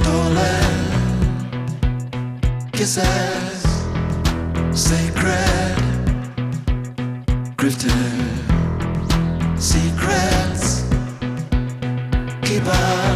stole kisses, sacred, grifted secrets. Keep up.